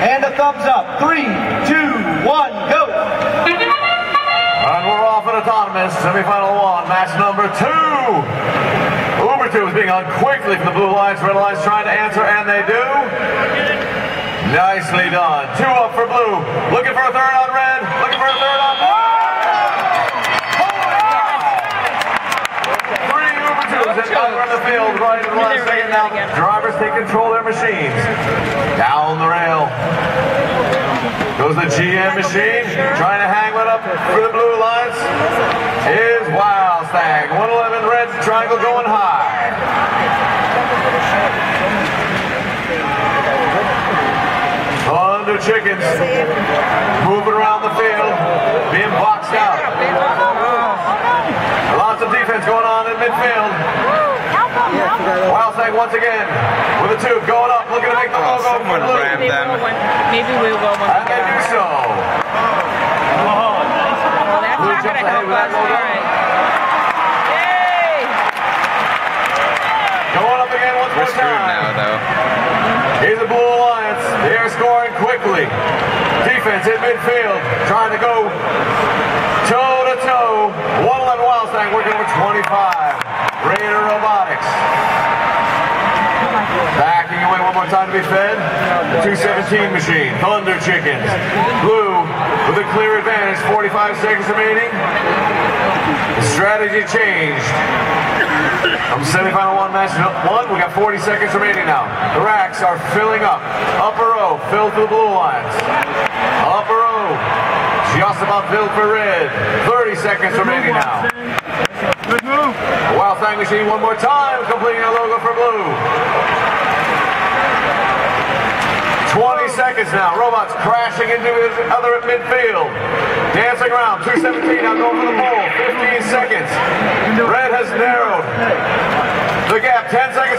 And a thumbs up. Three, two, one, go. And we're off at Autonomous, semifinal one, match number two. Ubertube is being on quickly from the blue lines. Red lines trying to answer, and they do. Nicely done. Two up for blue. Looking for a third on red. Looking for a third on blue. Three Ubertubes and over the field right in the last now. Drivers take control of their machines. Down the rail. Goes the GM machine, trying to hang one up for the blue lines. Is Wildstang. 111 red triangle going high. Thunderchickens moving around the field, being boxed out. Lots of defense going on in midfield. Wildstang once again with a tube going up, looking to make the logo for someone blue. ran Maybe them. we'll win. Maybe we will win. And they do so. Well, that's Blue not gonna help us. All logo. right. Yay! Going up again once We're more screwed time. now, though. Here's the Blue Alliance. They are scoring quickly. Defense in midfield, trying to go toe to toe. 111 Wildstang working over 25. One more time to be fed. The 217 machine. Thunderchickens. Blue with a clear advantage. 45 seconds remaining. The strategy changed. From semifinal one match one, we got 40 seconds remaining now. The racks are filling up. Upper row filled the blue lines. Upper row just about filled for red. 30 seconds remaining now. Good move. Wildstang Machine one more time, completing a logo for blue seconds now. Robots crashing into his other at midfield. Dancing around. 217 now going for the ball. 15 seconds. Red has narrowed the gap. 10 seconds.